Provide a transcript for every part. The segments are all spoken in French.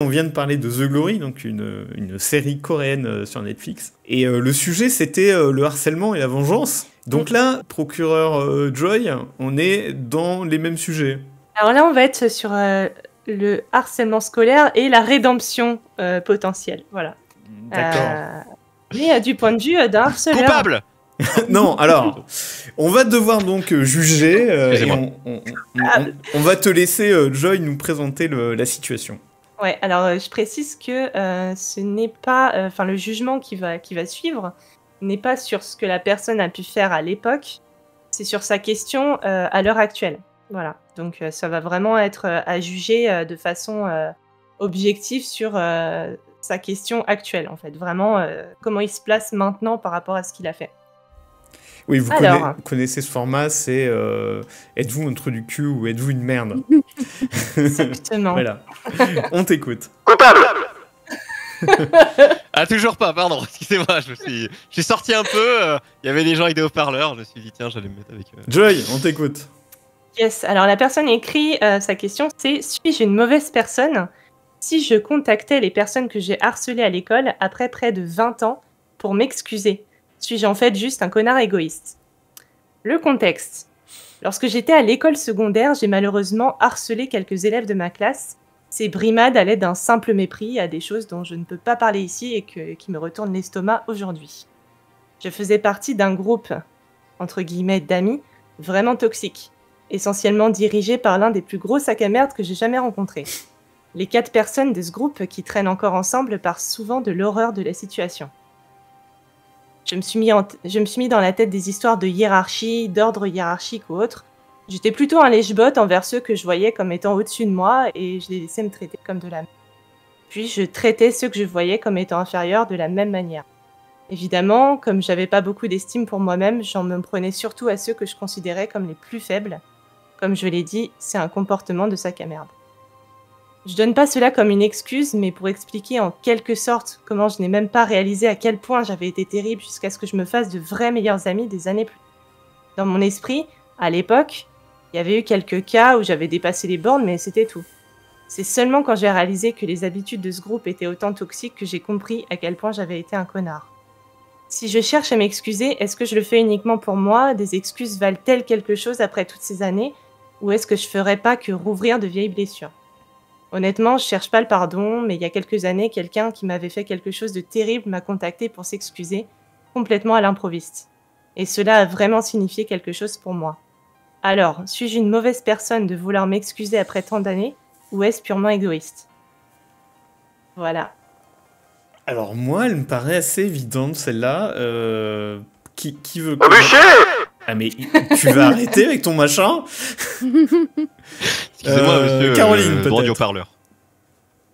On vient de parler de The Glory, donc une, une série coréenne euh, sur Netflix. Et euh, le sujet, c'était euh, le harcèlement et la vengeance. Donc là, procureur euh, Joy, on est dans les mêmes sujets. Alors là, on va être sur euh, le harcèlement scolaire et la rédemption euh, potentielle. Voilà. D'accord. Euh, mais du point de vue d'un harceleur. Coupable non, alors, on va devoir donc juger. euh, et on, on- on- on- on va te laisser, Joy, nous présenter le- la situation. Ouais, alors euh, je précise que euh, ce n'est pas, euh, enfin le jugement qui va qui va suivre n'est pas sur ce que la personne a pu faire à l'époque, c'est sur sa question à l'heure actuelle. Voilà, donc ça va vraiment être à juger de façon objective sur sa question actuelle en fait, vraiment comment il se place maintenant par rapport à ce qu'il a fait. Oui, vous Alors. conna- connaissez ce format, c'est euh, êtes-vous un trou du cul ou êtes-vous une merde Exactement. Voilà, on t'écoute. Coupable Ah, toujours pas, pardon, excusez-moi, je me suis, je suis sorti un peu, euh, il y avait des gens avec des haut-parleurs, je me suis dit, tiens, j'allais me mettre avec eux. Joy, on t'écoute. Yes, alors la personne écrit euh, sa question, c'est suis-je une mauvaise personne? Si je contactais les personnes que j'ai harcelées à l'école après près de 20 ans pour m'excuser Suis-je en fait juste un connard égoïste? Le contexte. Lorsque j'étais à l'école secondaire, j'ai malheureusement harcelé quelques élèves de ma classe. Ces brimades allaient d'un simple mépris à des choses dont je ne peux pas parler ici et qui me retournent l'estomac aujourd'hui. Je faisais partie d'un groupe, entre guillemets, d'amis, vraiment toxiques essentiellement dirigé par l'un des plus gros sacs à merde que j'ai jamais rencontré. Les quatre personnes de ce groupe qui traînent encore ensemble partent souvent de l'horreur de la situation. Je me, suis mis je me suis mis dans la tête des histoires de hiérarchie, d'ordre hiérarchique ou autre. J'étais plutôt un lèche-botte envers ceux que je voyais comme étant au-dessus de moi et je les laissais me traiter comme de la merde. Puis je traitais ceux que je voyais comme étant inférieurs de la même manière. Évidemment, comme j'avais pas beaucoup d'estime pour moi-même, j'en me prenais surtout à ceux que je considérais comme les plus faibles. Comme je l'ai dit, c'est un comportement de sac à merde. Je donne pas cela comme une excuse, mais pour expliquer en quelque sorte comment je n'ai même pas réalisé à quel point j'avais été terrible jusqu'à ce que je me fasse de vrais meilleurs amis des années plus Dans mon esprit, à l'époque, il y avait eu quelques cas où j'avais dépassé les bornes, mais c'était tout. C'est seulement quand j'ai réalisé que les habitudes de ce groupe étaient autant toxiques que j'ai compris à quel point j'avais été un connard. Si je cherche à m'excuser, est-ce que je le fais uniquement pour moi? Des excuses valent-elles quelque chose après toutes ces années? Ou est-ce que je ferais pas que rouvrir de vieilles blessures? Honnêtement, je cherche pas le pardon, mais il y a quelques années, quelqu'un qui m'avait fait quelque chose de terrible m'a contacté pour s'excuser, complètement à l'improviste. Et cela a vraiment signifié quelque chose pour moi. Alors, suis-je une mauvaise personne de vouloir m'excuser après tant d'années, ou est-ce purement égoïste? Voilà. Alors moi, elle me paraît assez évidente celle-là. Euh, qui, qui veut bûcher Ah mais tu vas arrêter avec ton machin? Excusez-moi, Euh, monsieur, Caroline, euh, peut-être. vendu haut-parleur.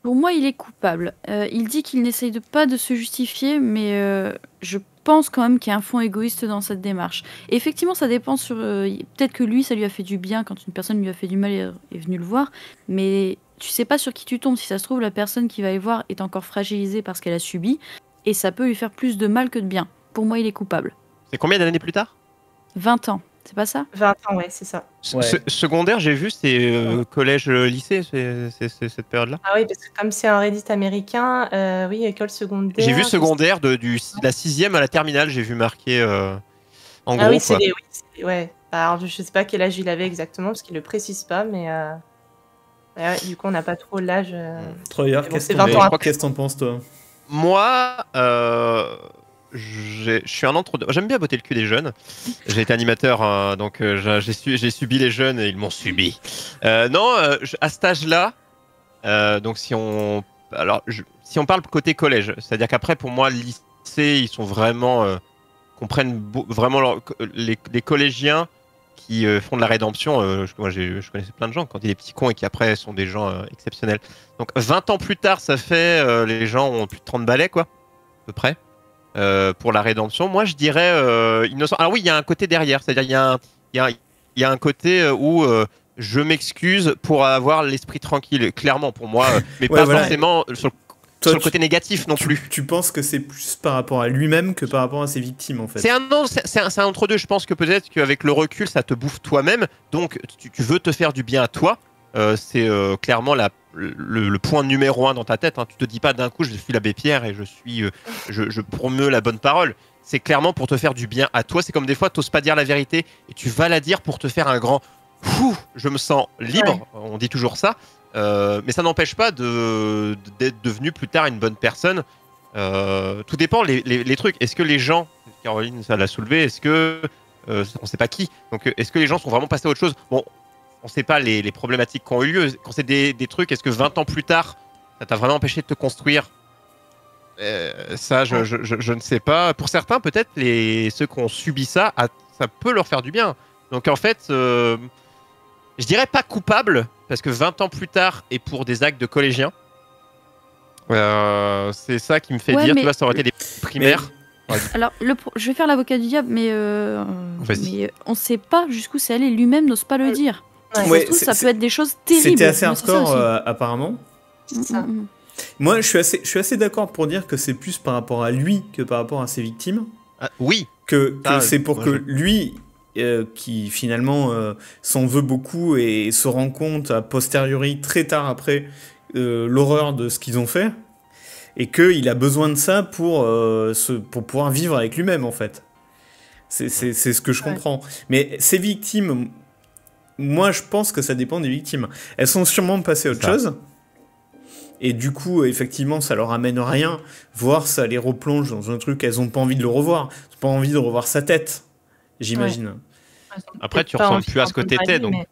Pour moi, il est coupable. Euh, il dit qu'il n'essaye de pas de se justifier, mais euh, je pense quand même qu'il y a un fond égoïste dans cette démarche. Et effectivement, ça dépend sur. euh, Peut-être que lui, ça lui a fait du bien quand une personne lui a fait du mal et est venue le voir, mais tu sais pas sur qui tu tombes. Si ça se trouve, la personne qui va y voir est encore fragilisée parce qu'elle a subi, et ça peut lui faire plus de mal que de bien. Pour moi, il est coupable. C'est combien d'années plus tard? 20 ans, c'est pas ça 20 ans, ouais, c'est ça. Ouais. Secondaire, j'ai vu, c'est euh, collège, euh, lycée, c'est cette période-là. Ah oui, parce que comme c'est un Reddit américain, euh, oui, école secondaire. J'ai vu secondaire de, du, de la sixième à la terminale, j'ai vu marqué euh, en Ah gros. oui, c'est. Oui, ouais. Bah, Alors, je sais pas quel âge il avait exactement, parce qu'il le précise pas, mais. euh, ouais, du coup, on n'a pas trop l'âge. euh, Troyer, bon, qu'est-ce que t'en- 20 ans après. qu'est-ce que t'en penses toi? Moi, euh, je suis un entre-deux. J'aime bien botter le cul des jeunes. J'ai été animateur, hein, donc euh, j'ai- j'ai su- j'ai subi les jeunes et ils m'ont subi. Euh, non, euh, à cet âge-là, donc si on, alors si on parle côté collège, c'est-à-dire qu'après pour moi lycée, ils sont vraiment comprennent vraiment les, collégiens qui font de la rédemption. moi, je connaissais plein de gens quand ils des petits cons et qui après sont des gens exceptionnels. Donc 20 ans plus tard, ça fait les gens ont plus de 30 balais quoi, à peu près. Euh, pour la rédemption, moi je dirais euh, innocent. Alors oui, il y a un côté derrière, c'est-à-dire il y a un, il y a, il y a un côté euh, où euh, je m'excuse pour avoir l'esprit tranquille, clairement pour moi, mais Ouais, pas voilà. forcément sur, le- Toi, sur le tu- côté négatif non tu, plus. tu penses que c'est plus par rapport à lui-même que par rapport à ses victimes en fait? C'est un un, c'est un entre deux. Je pense que peut-être qu'avec le recul, ça te bouffe toi-même. Donc tu, tu veux te faire du bien à toi. Euh, c'est euh, clairement la, le, le point numéro un dans ta tête. Hein. Tu te dis pas d'un coup, je suis l'abbé Pierre et je suis, euh, je, je promeux la bonne parole. C'est clairement pour te faire du bien à toi. C'est comme des fois, tu pas dire la vérité et tu vas la dire pour te faire un grand. Ouh, je me sens libre. On dit toujours ça. Mais ça n'empêche pas de- d'être devenu plus tard une bonne personne. Tout dépend les, les- les trucs. Est-ce que les gens, Caroline, ça l'a soulevé, est-ce que euh, on sait pas qui, donc euh, est-ce que les gens sont vraiment passés à autre chose? Bon, on sait pas les, les problématiques qui ont eu lieu. Quand c'est des, des trucs, est-ce que 20 ans plus tard, ça t'a vraiment empêché de te construire Euh, Ça, je, je- je- je ne sais pas. Pour certains, peut-être les ceux qui ont subi ça, ah, ça peut leur faire du bien. Donc en fait, euh, je dirais pas coupable parce que 20 ans plus tard et pour des actes de collégiens. euh, c'est ça qui me fait Ouais, dire, mais- tu vois, ça aurait été des primaires. Alors, le pro- je vais faire l'avocat du diable, mais, euh, mais euh, on sait pas jusqu'où c'est allé. Lui-même n'ose pas le dire. Ouais. Ça Ouais, trouve, peut être des choses terribles. C'était assez hardcore euh, apparemment. C'est ça. Mm, mm, Moi, je suis assez, je suis assez d'accord pour dire que c'est plus par rapport à lui que par rapport à ses victimes. Ah, oui, Que, que Ah, c'est pour moi, que je- lui, euh, qui finalement euh, s'en veut beaucoup et se rend compte a posteriori, très tard après, euh, l'horreur de ce qu'ils ont fait, et qu'il a besoin de ça pour, euh, se, pour pouvoir vivre avec lui-même, en fait. C'est ce que je Ouais. comprends. Mais ces victimes, moi, je pense que ça dépend des victimes. Elles sont sûrement passées à autre Ça. chose. Et du coup, effectivement, ça leur amène rien. Voire ça les replonge dans un truc, elles ont pas envie de le revoir. Elles ont pas envie de revoir sa tête, j'imagine. Après, tu ressembles plus à ce que t'étais, donc. mais,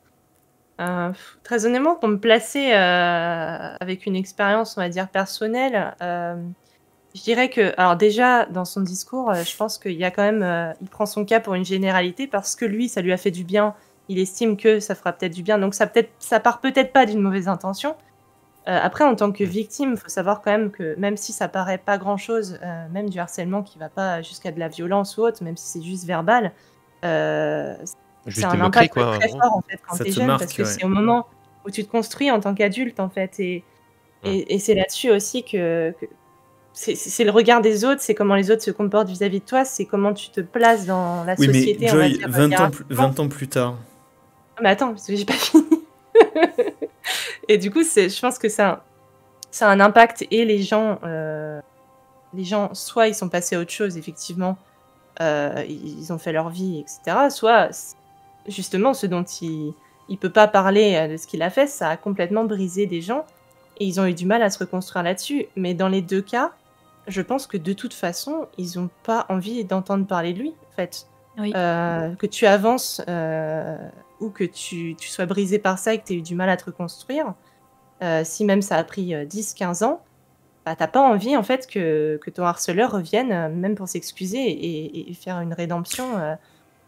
euh, très honnêtement, pour me placer euh, avec une expérience, on va dire, personnelle, euh, je dirais que, alors déjà, dans son discours, euh, je pense qu'il y a quand même, euh, il prend son cas pour une généralité parce que lui, ça lui a fait du bien. Il estime que ça fera peut-être du bien, donc ça, peut ça part peut-être pas d'une mauvaise intention. Euh, après, en tant que victime, il faut savoir quand même que même si ça paraît pas grand-chose, euh, même du harcèlement qui va pas jusqu'à de la violence ou autre, même si c'est juste verbal, euh, c'est un impact quoi. très fort en fait quand t'es te jeune marque, parce que ouais. c'est au moment où tu te construis en tant qu'adulte en fait et, et, et c'est là-dessus aussi que, que c'est- le regard des autres, c'est comment les autres se comportent vis-à-vis de toi, c'est comment tu te places dans la Oui, mais société. on va Joy, dire, 20 ans, plus, hiérarchiquement. 20 ans plus tard. Ah, Mais attends, parce que j'ai pas fini. et du coup, je pense que ça, ça a un impact et les gens, euh, les gens, soit ils sont passés à autre chose, effectivement, euh, ils ont fait leur vie, etc. Soit, justement, ce dont il, il peut pas parler euh, de ce qu'il a fait, ça a complètement brisé des gens et ils ont eu du mal à se reconstruire là-dessus. Mais dans les deux cas, je pense que de toute façon, ils ont pas envie d'entendre parler de lui, en fait. Oui. Euh, que tu avances euh, ou que tu, tu sois brisé par ça et que tu aies eu du mal à te reconstruire, euh, si même ça a pris 10-15 ans, bah, t'as pas envie en fait que, que ton harceleur revienne, même pour s'excuser et, faire une rédemption euh,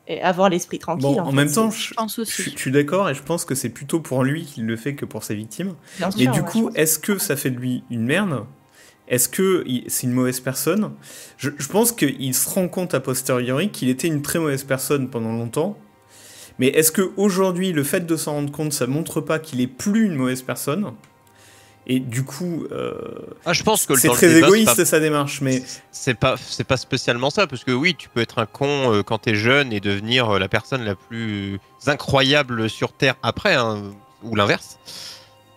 et avoir l'esprit tranquille. Bon, en fait. même temps, je, Je pense je aussi. suis- je suis d'accord et je pense que c'est plutôt pour lui qu'il le fait que pour ses victimes. bien Mais sûr, du ouais, coup, est-ce que ça fait de lui une merde Est-ce que c'est une mauvaise personne? Je, je pense qu'il se rend compte a posteriori qu'il était une très mauvaise personne pendant longtemps. Mais est-ce que aujourd'hui, le fait de s'en rendre compte, ça montre pas qu'il est plus une mauvaise personne? Et du coup, euh, Ah, je pense que c'est très débat, égoïste pas- sa démarche, mais C'est pas, c'est pas spécialement ça, parce que oui, tu peux être un con euh, quand t'es jeune et devenir euh, la personne la plus incroyable sur Terre après, hein, ou l'inverse.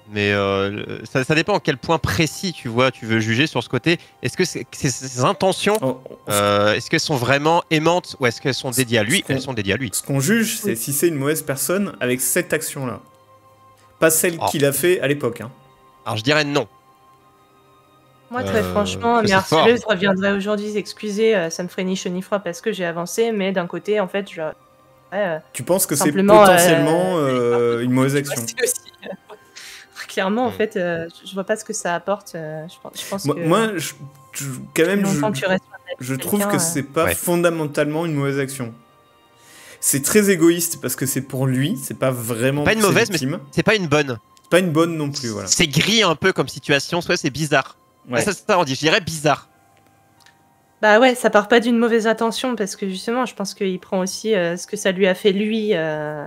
Mais euh, ça, ça dépend à quel point précis tu vois, tu veux juger sur ce côté. Est-ce que ces intentions, on- on- euh, est-ce qu'elles sont vraiment aimantes ou est-ce qu'elles sont dédiées à lui? Ce qu'on- Elles sont dédiées à lui. ce qu'on juge, c'est si c'est une mauvaise personne avec cette action-là. Pas celle Oh. qu'il a fait à l'époque. hein. Alors je dirais non. Moi, très Euh, franchement, que mes harceleuses reviendraient aujourd'hui s'excuser, euh, ça me ferait ni chaud ni froid parce que j'ai avancé, mais d'un côté, en fait, je. ouais, euh, Tu penses que c'est potentiellement euh, euh, une mauvaise action? C'est aussi, Clairement, en Mm. fait, euh, je vois pas ce que ça apporte. euh, je pense, je pense Moi, que moi, je, je- quand même, je, trouve que euh, c'est pas Ouais. fondamentalement une mauvaise action. C'est très égoïste parce que c'est pour lui, c'est pas vraiment Pas une mauvaise, mais. C'est pas une bonne. C'est pas une bonne non plus, voilà. C'est gris un peu comme situation, soit c'est bizarre. Ouais. Ça, ça, on dit, je dirais bizarre. Bah ouais, ça part pas d'une mauvaise intention parce que justement, je pense qu'il prend aussi euh, ce que ça lui a fait lui euh,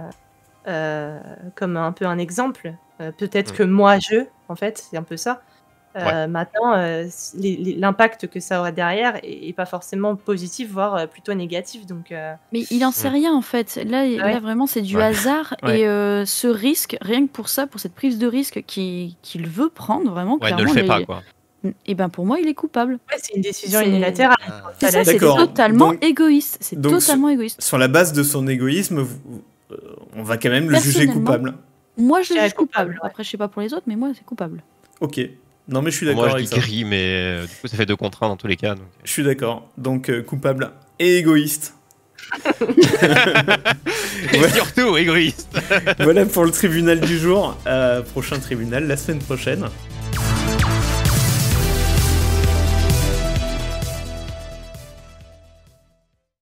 euh, comme un peu un exemple. Euh, Peut-être Mm. que moi je, en fait, c'est un peu ça. Euh, Maintenant, euh, l'impact que ça aurait derrière est, est pas forcément positif, voire euh, plutôt négatif. Donc, euh, Mais il en sait Mm. rien en fait. Là, Ouais. là vraiment, c'est du Ouais. hasard. Ouais. Et euh, ce risque, rien que pour ça, pour cette prise de risque qu'il veut prendre, vraiment, Ouais, ne clairement, le fais il pas, quoi. Et ben pour moi, il est coupable. ouais, c'est une décision unilatérale. Ah. C'est Ça c'est totalement Donc- égoïste. C'est totalement égoïste. Sur la base de son égoïsme, vous- euh, on va quand même le juger coupable. Moi, je Je le juge coupable. coupable, ouais. Après, je sais pas pour les autres, mais moi, c'est coupable. Ok. Non, mais je suis d'accord Moi, je avec dis ça. gris, mais euh, du coup, ça fait deux contre un dans tous les cas. donc. Je suis d'accord. Donc, euh, coupable et égoïste. Et surtout, égoïste. voilà pour le tribunal du jour. Euh, prochain tribunal la semaine prochaine.